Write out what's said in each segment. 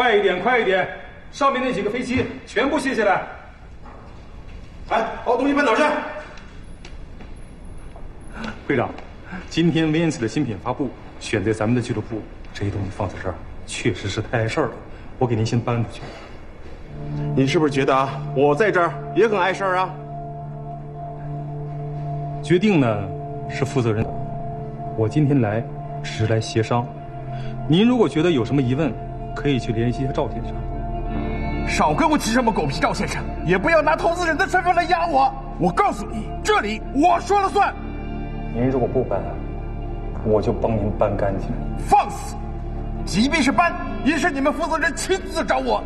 快一点，快一点！上面那几个飞机全部卸下来。哎，把东西搬哪去？会长，今天 VNC 的新品发布，选在咱们的俱乐部，这些东西放在这儿，确实是太碍事儿了。我给您先搬出去。您是不是觉得啊，我在这儿也很碍事儿啊？决定呢是负责人，我今天来只是来协商。您如果觉得有什么疑问，可以去联系一下赵先生。少跟我提什么狗屁赵先生，也不要拿投资人的身份来压我。我告诉你，这里我说了算。您如果不搬，我就帮您搬干净。放肆！即便是搬，也是你们负责人亲自找我。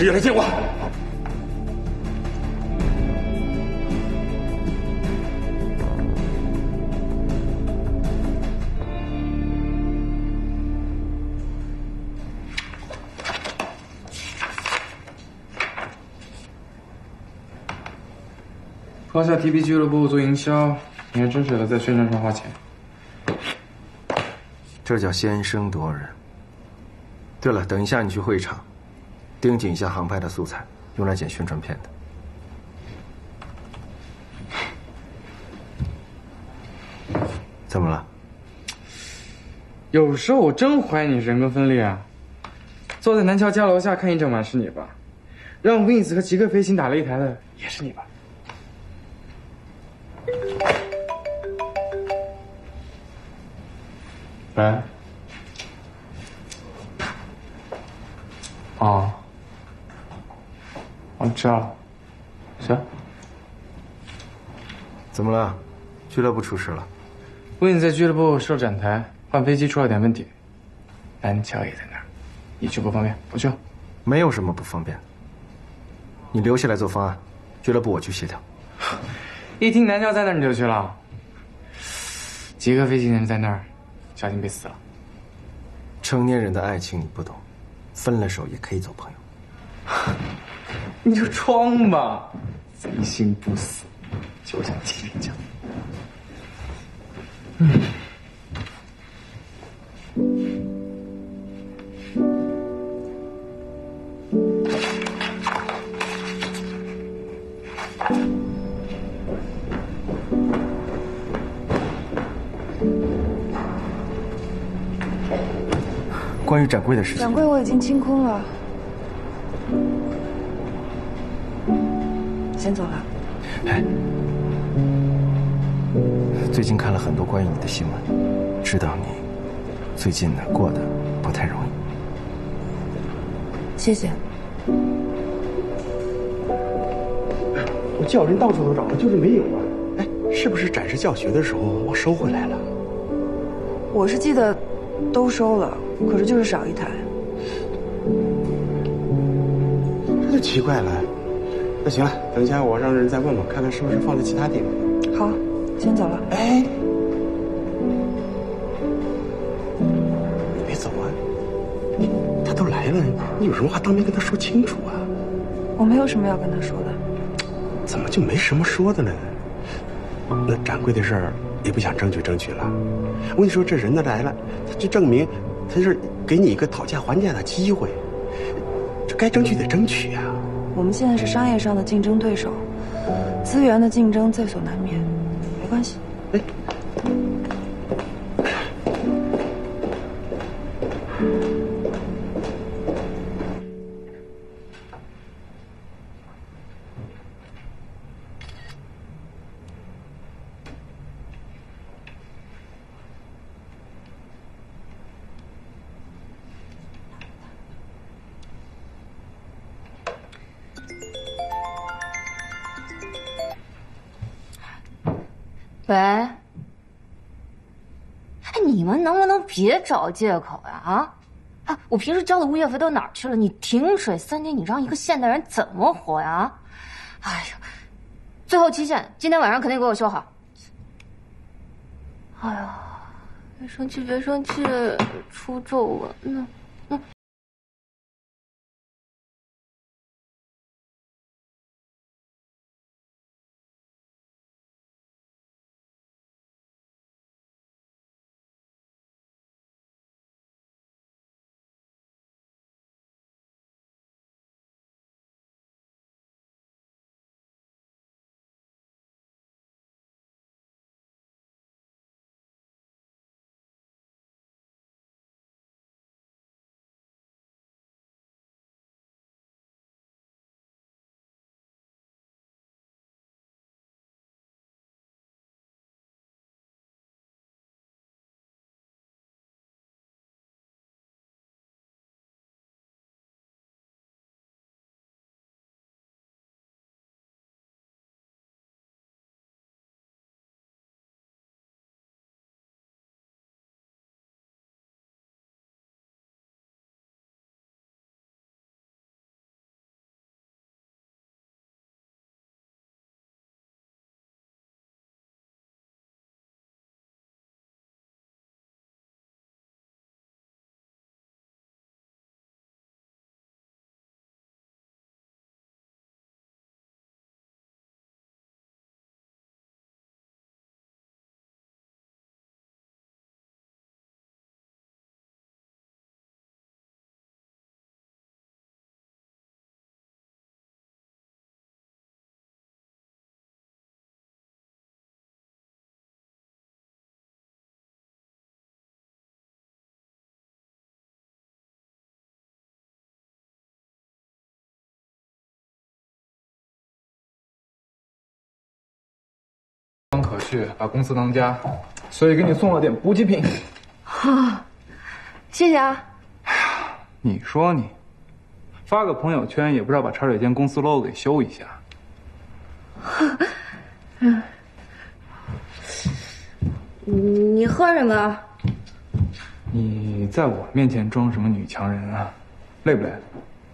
有时间来见我。抛下 TB 俱乐部做营销，你还真舍得在宣传上花钱。这叫先声夺人。对了，等一下你去会场，盯紧一下航拍的素材，用来剪宣传片的。怎么了？有时候我真怀疑你人格分裂啊！坐在南桥家楼下看一整晚是你吧？让 Wins 和极客飞行打擂台的也是你吧？喂。哦。我知道了。行。怎么了？俱乐部出事了。为你在俱乐部设展台换飞机出了点问题，南桥也在那儿，你去不方便，我去。没有什么不方便。你留下来做方案，俱乐部我去协调。一听南桥在那儿你就去了。几个飞行员在那儿，小心被死了。成年人的爱情你不懂，分了手也可以做朋友。你就装吧，贼心不死，就想听人讲。嗯。关于展柜的事情，展柜我已经清空了，先走了。哎，最近看了很多关于你的新闻，知道你最近呢过得不太容易。谢谢。我叫人到处都找了，就是没有啊。哎，是不是展示教学的时候我收回来了？我是记得都收了，可是就是少一台。这就奇怪了。那行了，等一下我让人再问问，看看是不是放在其他地方。好，先走了。哎，你别走啊！他都来了，你有什么话当面跟他说清楚啊！我没有什么要跟他说的。怎么就没什么说的呢？那掌柜的事儿也不想争取争取了。我跟你说，这人呢来了，他就证明他是给你一个讨价还价的机会，这该争取得争取啊！我们现在是商业上的竞争对手，资源的竞争在所难免，没关系。喂，哎，你们能不能别找借口呀？啊，啊，我平时交的物业费都哪儿去了？你停水三天，你让一个现代人怎么活呀？哎呀，最后期限今天晚上肯定给我修好。哎呀，别生气，别生气，出皱纹呢。去，把公司当家，所以给你送了点补给品。哈，谢谢啊。你说你，发个朋友圈也不知道把茶水间公司 logo 给修一下。你喝什么？你在我面前装什么女强人啊？累不累？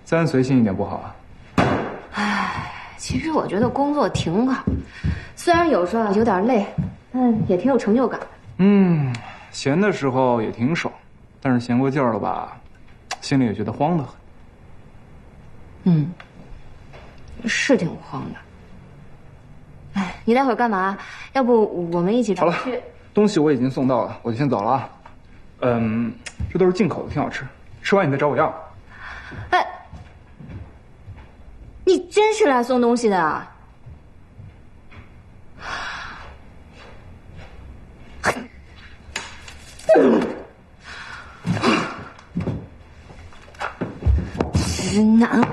自然随性一点不好啊？唉，其实我觉得工作挺好，虽然有时候有点累，但也挺有成就感的。嗯，闲的时候也挺爽，但是闲过劲儿了吧，心里也觉得慌得很。嗯，是挺慌的。哎，你待会儿干嘛？要不我们一起好了去？，东西我已经送到了，我就先走了啊。嗯，这都是进口的，挺好吃。吃完你再找我要。哎，你真是来送东西的啊？直男。